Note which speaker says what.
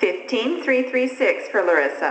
Speaker 1: 15336 for Larissa.